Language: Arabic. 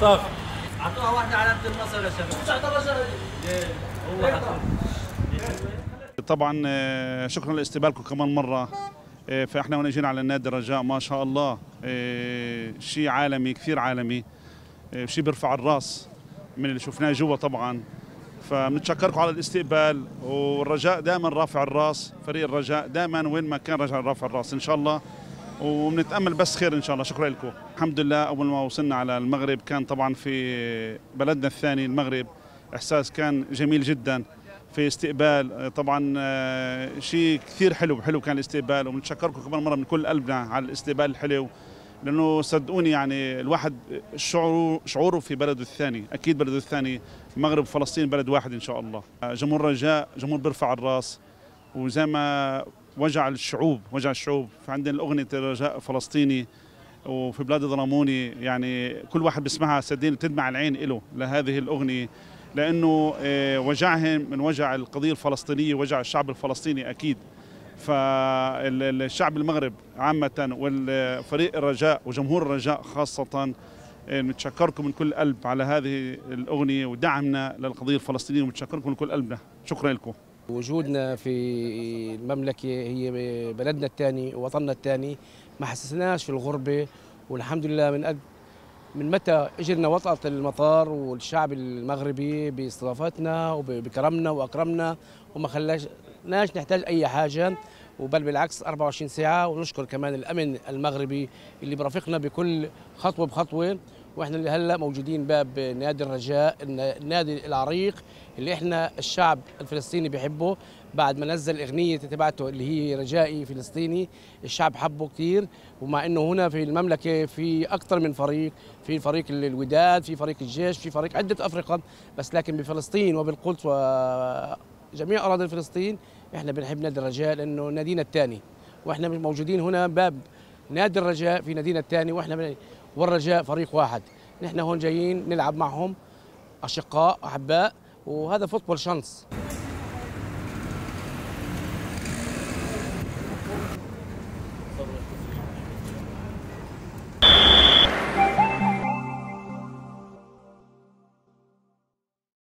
صافي واحدة النصر يا شباب هو طبعا آه، شكرا لاستقبالكم كمان مرة. آه، فإحنا هنا جينا على النادي الرجاء. ما شاء الله آه، شيء عالمي كثير عالمي. شيء بيرفع الراس من اللي شفناه جوا طبعا. فبنتشكركم على الاستقبال والرجاء دائما رافع الراس فريق الرجاء دائما وين ما كان رجاء رافع الراس. إن شاء الله وبنتامل بس خير إن شاء الله. شكرا لكم. الحمد لله أول ما وصلنا على المغرب كان طبعا في بلدنا الثاني المغرب إحساس كان جميل جدا في استقبال. طبعا آه، شيء كثير حلو حلو كان الاستقبال. وبنتشكركم كمان مرة من كل قلبنا على الاستقبال الحلو لأنه صدقوني يعني الواحد شعوره شعوره في بلده الثاني أكيد بلده الثاني. المغرب وفلسطين بلد واحد إن شاء الله. آه، جمهور الرجاء جمهور بيرفع الرأس. وزي ما وجع الشعوب وجع الشعوب. فعندنا الأغنية الرجاء فلسطيني وفي بلاد ضرموني يعني كل واحد بيسمعها صدقني تدمع العين له لهذه الأغنية. لأنه آه، وجعهم من وجع القضية الفلسطينية وجع الشعب الفلسطيني أكيد. فالشعب المغرب عامة والفريق الرجاء وجمهور الرجاء خاصة آه، نتشكركم من كل قلب على هذه الأغنية ودعمنا للقضية الفلسطينية ونتشكركم من كل قلبنا. شكرا لكم. وجودنا في المملكة هي بلدنا الثاني ووطننا الثاني. ما حسسناش في الغربة والحمد لله من قد من متى إجرنا وطأة المطار والشعب المغربي باستضافتنا وبكرمنا وأكرمنا وما خلاناش نحتاج أي حاجة. وبل بالعكس 24 ساعة ونشكر كمان الأمن المغربي اللي برافقنا بكل خطوة بخطوة. وإحنا اللي هلا موجودين باب نادي الرجاء النادي العريق اللي إحنا الشعب الفلسطيني بيحبه. بعد ما نزل أغنية تبعته اللي هي رجائي فلسطيني الشعب حبه كثير ومع إنه هنا في المملكة في أكثر من فريق في فريق الوداد في فريق الجيش في فريق عدة أفرقة بس لكن بفلسطين وبالقدس وجميع أراضي فلسطين إحنا بنحب نادي الرجاء لأنه نادينا الثاني وإحنا موجودين هنا باب نادي الرجاء في نادينا الثاني وإحنا والرجاء فريق واحد. نحن هون جايين نلعب معهم أشقاء أحباء وهذا فوتبول شانس.